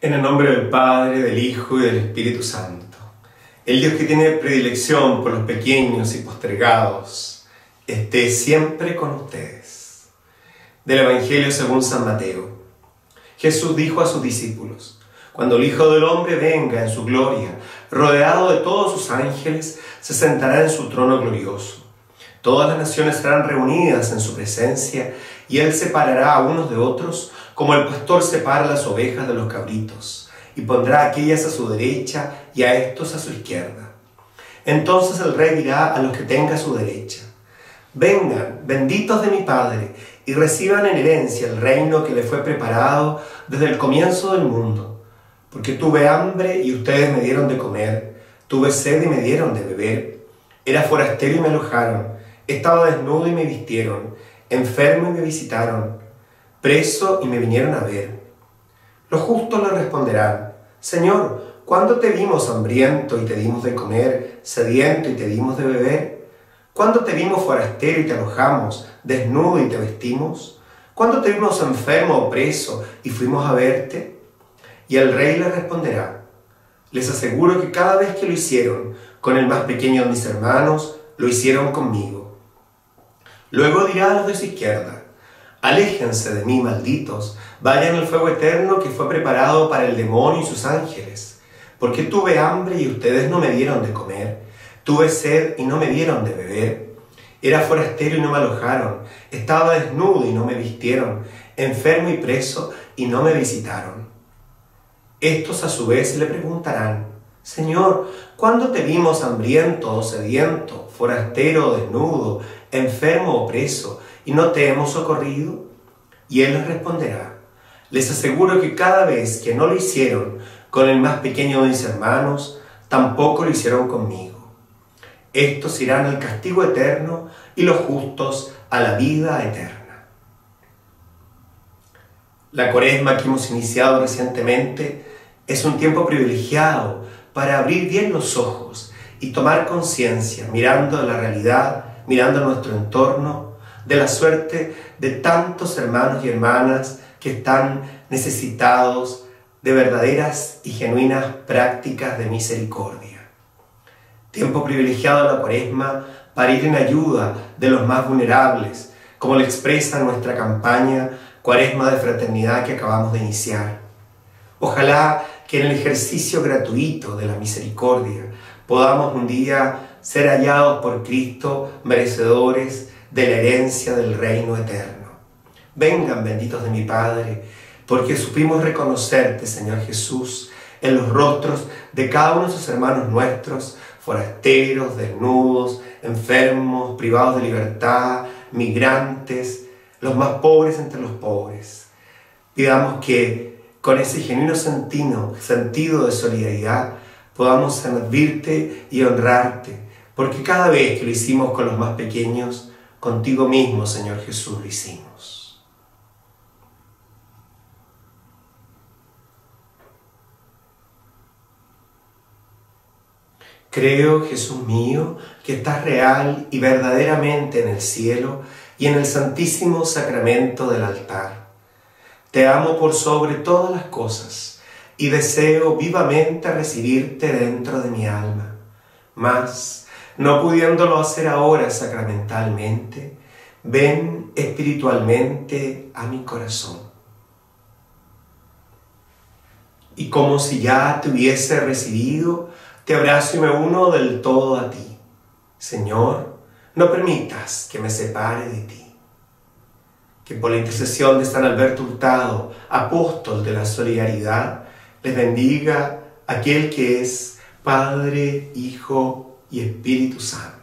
En el nombre del Padre, del Hijo y del Espíritu Santo. El Dios que tiene predilección por los pequeños y postergados, esté siempre con ustedes. Del Evangelio según San Mateo. Jesús dijo a sus discípulos, cuando el Hijo del Hombre venga en su gloria, rodeado de todos sus ángeles, se sentará en su trono glorioso. Todas las naciones estarán reunidas en su presencia y Él separará a unos de otros como el pastor separa las ovejas de los cabritos, y pondrá a aquellas a su derecha y a estos a su izquierda. Entonces el rey dirá a los que tenga a su derecha, vengan, benditos de mi Padre, y reciban en herencia el reino que le fue preparado desde el comienzo del mundo. Porque tuve hambre y ustedes me dieron de comer, tuve sed y me dieron de beber, era forastero y me alojaron, estaba desnudo y me vistieron, enfermo y me visitaron preso y me vinieron a ver. Los justos le responderán, Señor, ¿cuándo te vimos hambriento y te dimos de comer, sediento y te dimos de beber? ¿Cuándo te vimos forastero y te alojamos, desnudo y te vestimos? ¿Cuándo te vimos enfermo o preso y fuimos a verte? Y el rey le responderá, les aseguro que cada vez que lo hicieron con el más pequeño de mis hermanos, lo hicieron conmigo. Luego dirá a los de su izquierda, Aléjense de mí, malditos, vayan al fuego eterno que fue preparado para el demonio y sus ángeles. Porque tuve hambre y ustedes no me dieron de comer, tuve sed y no me dieron de beber, era forastero y no me alojaron, estaba desnudo y no me vistieron, enfermo y preso y no me visitaron. Estos a su vez le preguntarán, Señor, ¿cuándo te vimos hambriento o sediento, forastero o desnudo, enfermo o preso? y no te hemos socorrido? Y él les responderá, les aseguro que cada vez que no lo hicieron con el más pequeño de mis hermanos, tampoco lo hicieron conmigo. Estos irán al castigo eterno y los justos a la vida eterna. La cuaresma que hemos iniciado recientemente es un tiempo privilegiado para abrir bien los ojos y tomar conciencia, mirando la realidad, mirando nuestro entorno de la suerte de tantos hermanos y hermanas que están necesitados de verdaderas y genuinas prácticas de misericordia. Tiempo privilegiado de la cuaresma para ir en ayuda de los más vulnerables, como lo expresa nuestra campaña Cuaresma de Fraternidad que acabamos de iniciar. Ojalá que en el ejercicio gratuito de la misericordia podamos un día ser hallados por Cristo merecedores de la herencia del reino eterno. Vengan, benditos de mi Padre, porque supimos reconocerte, Señor Jesús, en los rostros de cada uno de sus hermanos nuestros, forasteros, desnudos, enfermos, privados de libertad, migrantes, los más pobres entre los pobres. Pidamos que con ese genuino sentido, sentido de solidaridad podamos servirte y honrarte, porque cada vez que lo hicimos con los más pequeños, Contigo mismo, Señor Jesús, lo hicimos. Creo, Jesús mío, que estás real y verdaderamente en el cielo y en el santísimo sacramento del altar. Te amo por sobre todas las cosas y deseo vivamente recibirte dentro de mi alma. Mas, no pudiéndolo hacer ahora sacramentalmente, ven espiritualmente a mi corazón. Y como si ya te hubiese recibido, te abrazo y me uno del todo a ti. Señor, no permitas que me separe de ti. Que por la intercesión de San Alberto Hurtado, apóstol de la solidaridad, les bendiga aquel que es Padre, Hijo y Espíritu Santo.